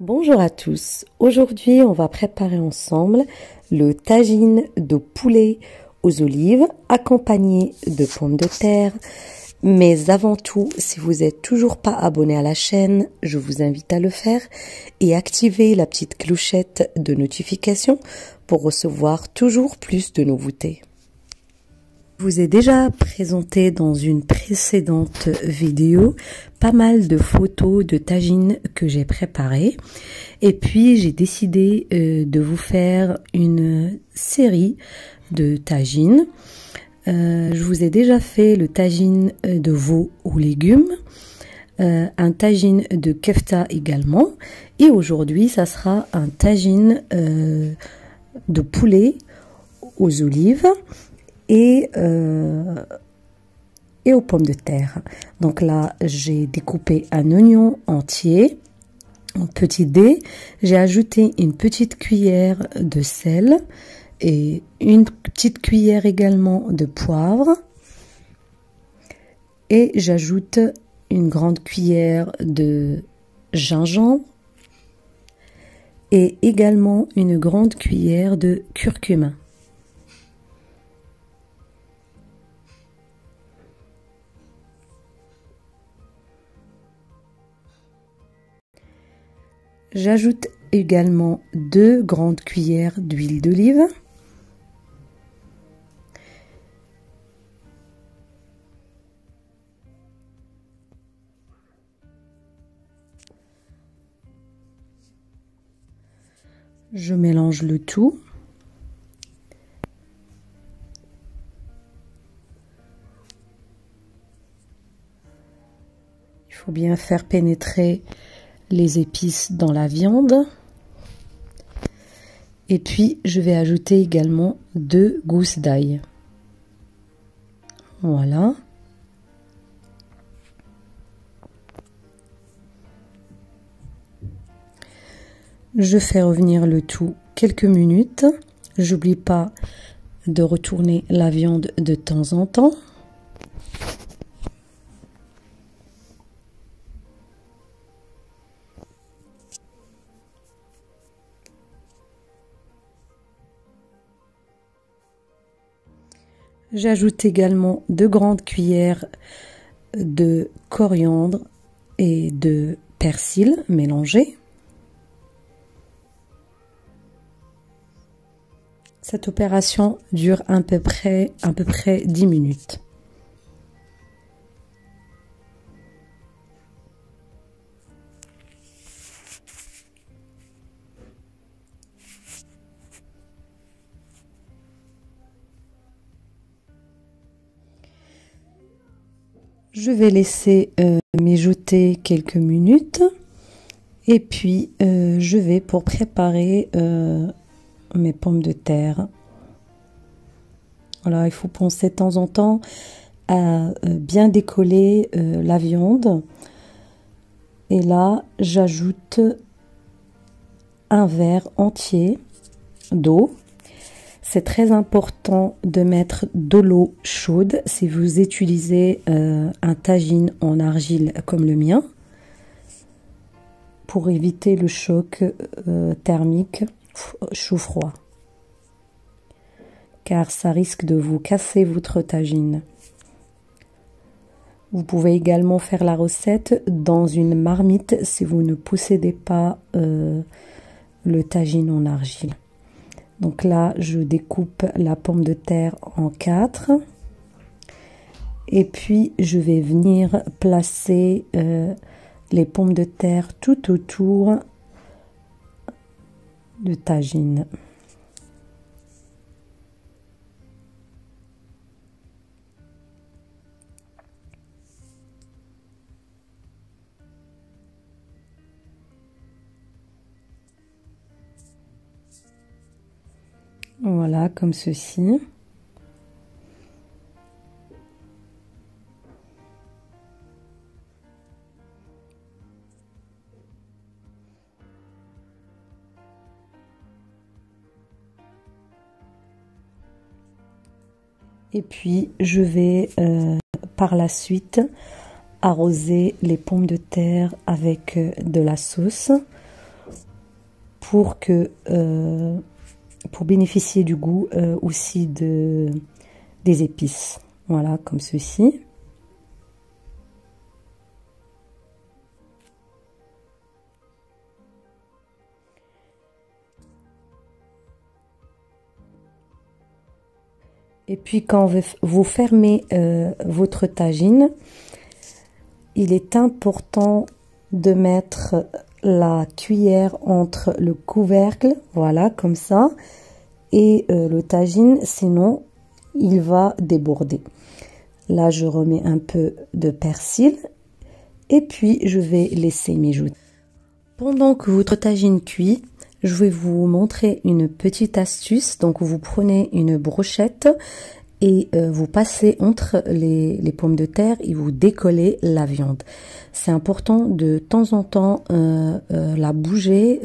Bonjour à tous. Aujourd'hui, on va préparer ensemble le tagine de poulet aux olives accompagné de pommes de terre. Mais avant tout, si vous n'êtes toujours pas abonné à la chaîne, je vous invite à le faire et activer la petite clochette de notification pour recevoir toujours plus de nouveautés. Je vous ai déjà présenté dans une précédente vidéo pas mal de photos de tagines que j'ai préparées. Et puis j'ai décidé euh, de vous faire une série de tagines. Euh, je vous ai déjà fait le tagine de veau aux légumes, euh, un tagine de kefta également. Et aujourd'hui ça sera un tagine de poulet aux olives et, euh, et aux pommes de terre. Donc là, j'ai découpé un oignon entier en petits dés. J'ai ajouté une petite cuillère de sel et une petite cuillère également de poivre. Et j'ajoute une grande cuillère de gingembre et également une grande cuillère de curcuma. J'ajoute également deux grandes cuillères d'huile d'olive. Je mélange le tout. Il faut bien faire pénétrer les épices dans la viande. Et puis, je vais ajouter également deux gousses d'ail. Voilà. Je fais revenir le tout quelques minutes. J'oublie pas de retourner la viande de temps en temps. J'ajoute également deux grandes cuillères de coriandre et de persil mélangés. Cette opération dure à peu près, à peu près 10 minutes. Je vais laisser euh, mijoter quelques minutes et puis euh, je vais pour préparer euh, mes pommes de terre. Voilà, il faut penser de temps en temps à bien décoller la viande. Et là, j'ajoute un verre entier d'eau c'est très important de mettre de l'eau chaude si vous utilisez euh, un tagine en argile comme le mien pour éviter le choc euh, thermique chaud-froid car ça risque de vous casser votre tagine. Vous pouvez également faire la recette dans une marmite si vous ne possédez pas euh, le tagine en argile. Donc là, je découpe la pomme de terre en quatre. Et puis, je vais venir placer euh, les pommes de terre tout autour de tagine. Voilà, comme ceci. Et puis, je vais euh, par la suite arroser les pommes de terre avec euh, de la sauce. pour que pour bénéficier du goût aussi de des épices. Voilà, comme ceci. Et puis quand vous fermez euh, votre tagine, il est important de mettre la cuillère entre le couvercle, voilà, comme ça, et euh, le tagine, sinon il va déborder. Là, je remets un peu de persil et puis je vais laisser mijoter. Pendant que votre tagine cuit, je vais vous montrer une petite astuce. Donc vous prenez une brochette et euh, vous passez entre les, pommes de terre et vous décollez la viande. C'est important de temps en temps euh, euh, la bouger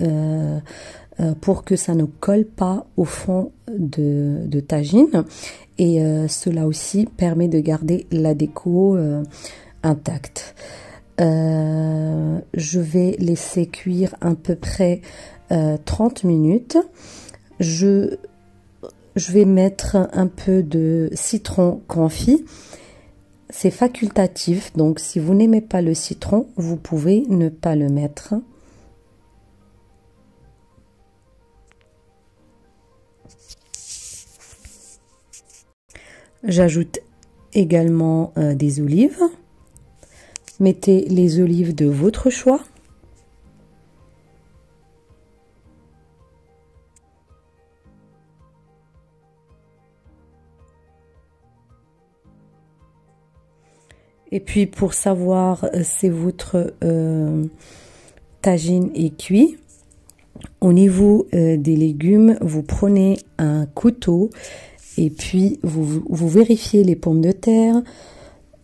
pour que ça ne colle pas au fond de, de tagine et cela aussi permet de garder la déco intacte. je vais laisser cuire à peu près 30 euh, minutes. Je, je vais mettre un peu de citron confit. C'est facultatif, donc si vous n'aimez pas le citron, vous pouvez ne pas le mettre. J'ajoute également euh, des olives. Mettez les olives de votre choix. Et puis pour savoir euh, si votre euh, tagine est cuit, au niveau euh, des légumes, vous prenez un couteau et puis vous, vérifiez les pommes de terre.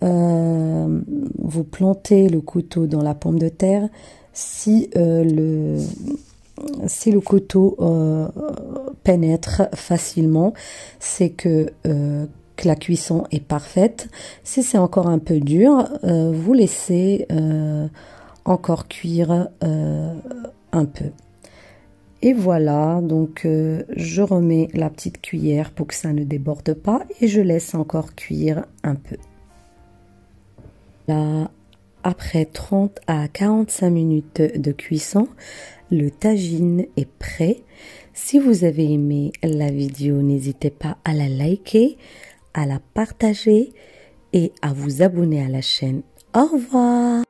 vous plantez le couteau dans la pomme de terre. Si le si le couteau pénètre facilement, c'est la cuisson est parfaite. Si c'est encore un peu dur, euh, vous laissez euh, encore cuire euh, un peu. Et voilà, donc je remets la petite cuillère pour que ça ne déborde pas et je laisse encore cuire un peu. Là, après 30 à 45 minutes de cuisson, le tagine est prêt. Si vous avez aimé la vidéo, n'hésitez pas à la liker, à la partager et à vous abonner à la chaîne. Au revoir